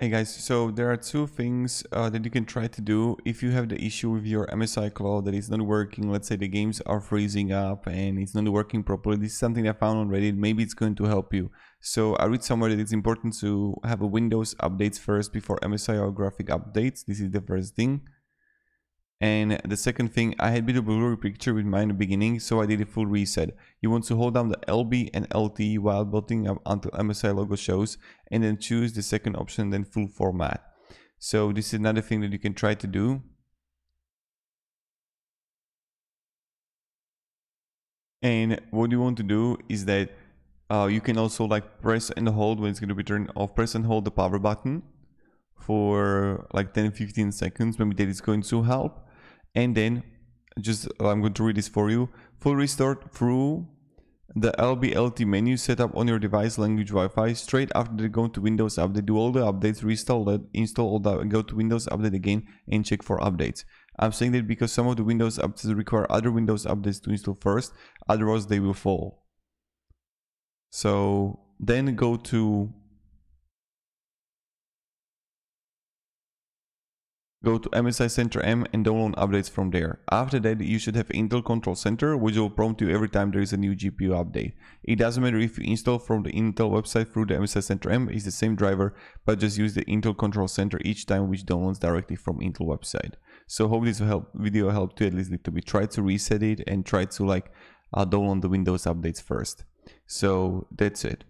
Hey guys, so there are two things uh, that you can try to do if you have the issue with your MSI Claw that is not working. Let's say the games are freezing up and it's not working properly. This is something I found on Reddit. Maybe it's going to help you. So I read somewhere that it's important to have a Windows updates first before MSI or graphic updates. This is the first thing. And the second thing, I had a bit of a blurry picture with mine in the beginning, so I did a full reset. You want to hold down the LB and LT while booting up until MSI logo shows, and then choose the second option, then full format. So this is another thing that you can try to do. And what you want to do is that uh, you can also like press and hold when it's going to be turned off, press and hold the power button for like 10-15 seconds, maybe that is going to help and then just I'm going to read this for you. Full restart through the LBLT menu set up on your device language Wi-Fi straight after they go to Windows Update. Do all the updates restore that install all that go to Windows Update again and check for updates. I'm saying that because some of the Windows updates require other Windows updates to install first otherwise they will fall. So then go to Go to MSI Center M and download updates from there. After that, you should have Intel Control Center, which will prompt you every time there is a new GPU update. It doesn't matter if you install from the Intel website through the MSI Center M, it's the same driver, but just use the Intel Control Center each time, which downloads directly from Intel website. So hope this help, video helped you at least a little bit. Try to reset it and try to like uh, download the Windows updates first. So that's it.